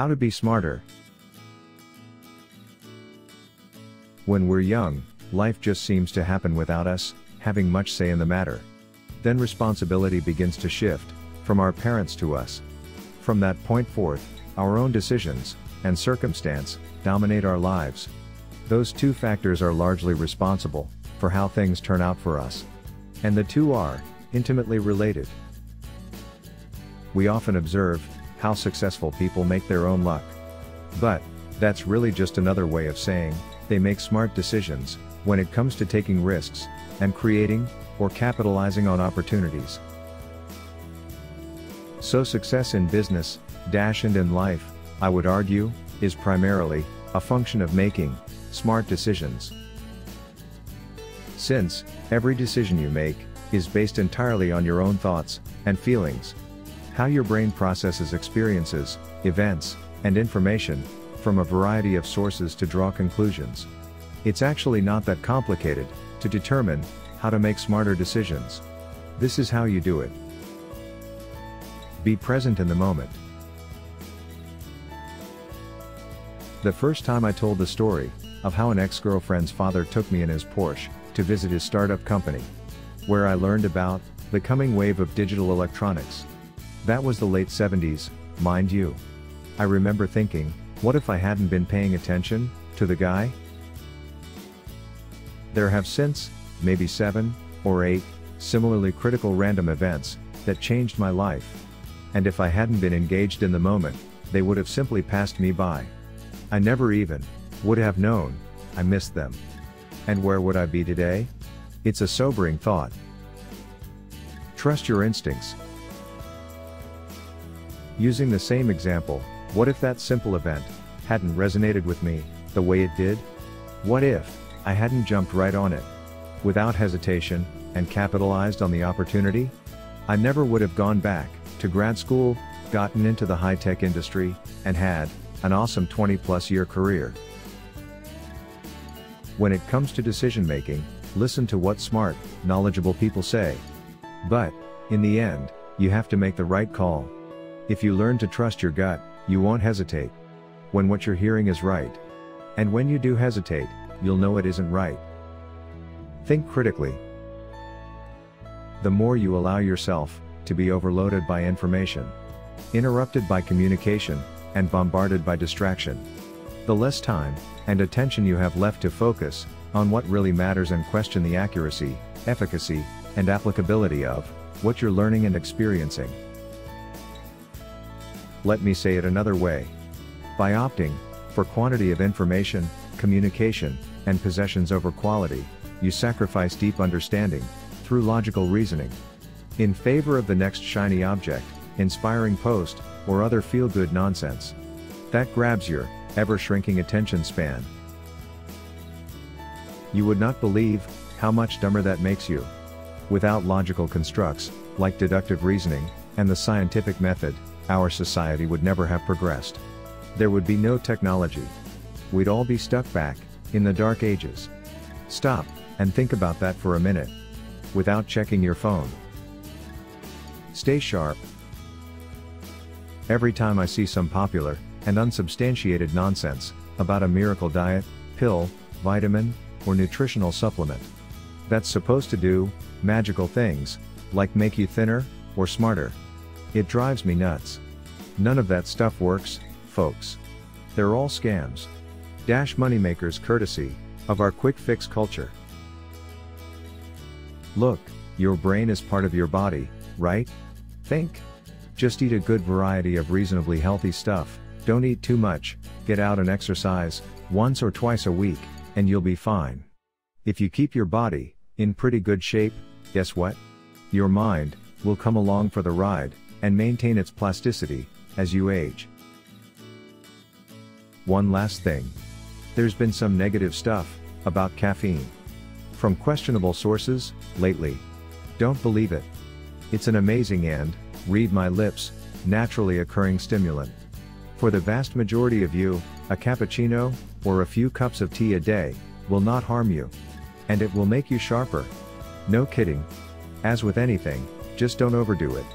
How to be smarter. When we're young, life just seems to happen without us having much say in the matter. Then responsibility begins to shift from our parents to us. From that point forth, our own decisions and circumstance dominate our lives. Those two factors are largely responsible for how things turn out for us. And the two are intimately related. We often observe how successful people make their own luck. But, that's really just another way of saying, they make smart decisions, when it comes to taking risks, and creating, or capitalizing on opportunities. So success in business, dash and in life, I would argue, is primarily, a function of making, smart decisions. Since, every decision you make, is based entirely on your own thoughts, and feelings. How your brain processes experiences, events, and information, from a variety of sources to draw conclusions. It's actually not that complicated, to determine, how to make smarter decisions. This is how you do it. Be present in the moment. The first time I told the story, of how an ex-girlfriend's father took me in his Porsche, to visit his startup company. Where I learned about, the coming wave of digital electronics. That was the late 70s, mind you. I remember thinking, what if I hadn't been paying attention, to the guy? There have since, maybe seven, or eight, similarly critical random events, that changed my life. And if I hadn't been engaged in the moment, they would have simply passed me by. I never even, would have known, I missed them. And where would I be today? It's a sobering thought. Trust your instincts. Using the same example, what if that simple event hadn't resonated with me the way it did? What if I hadn't jumped right on it without hesitation and capitalized on the opportunity? I never would have gone back to grad school, gotten into the high-tech industry, and had an awesome 20 plus year career. When it comes to decision making, listen to what smart, knowledgeable people say. But, in the end, you have to make the right call. If you learn to trust your gut, you won't hesitate. When what you're hearing is right. And when you do hesitate, you'll know it isn't right. Think critically. The more you allow yourself to be overloaded by information, interrupted by communication, and bombarded by distraction, the less time and attention you have left to focus on what really matters and question the accuracy, efficacy, and applicability of what you're learning and experiencing. Let me say it another way. By opting for quantity of information, communication, and possessions over quality, you sacrifice deep understanding through logical reasoning in favor of the next shiny object, inspiring post, or other feel good nonsense that grabs your ever shrinking attention span. You would not believe how much dumber that makes you. Without logical constructs, like deductive reasoning, and the scientific method, our society would never have progressed. There would be no technology. We'd all be stuck back, in the dark ages. Stop, and think about that for a minute. Without checking your phone. Stay sharp. Every time I see some popular, and unsubstantiated nonsense, about a miracle diet, pill, vitamin, or nutritional supplement. That's supposed to do, magical things, like make you thinner, or smarter. It drives me nuts. None of that stuff works, folks. They're all scams. Dash moneymakers courtesy, of our quick fix culture. Look, your brain is part of your body, right? Think. Just eat a good variety of reasonably healthy stuff, don't eat too much, get out and exercise, once or twice a week, and you'll be fine. If you keep your body in pretty good shape, guess what? Your mind will come along for the ride and maintain its plasticity as you age. One last thing. There's been some negative stuff about caffeine from questionable sources lately. Don't believe it. It's an amazing and, read my lips, naturally occurring stimulant. For the vast majority of you, a cappuccino, or a few cups of tea a day, will not harm you. And it will make you sharper. No kidding. As with anything, just don't overdo it.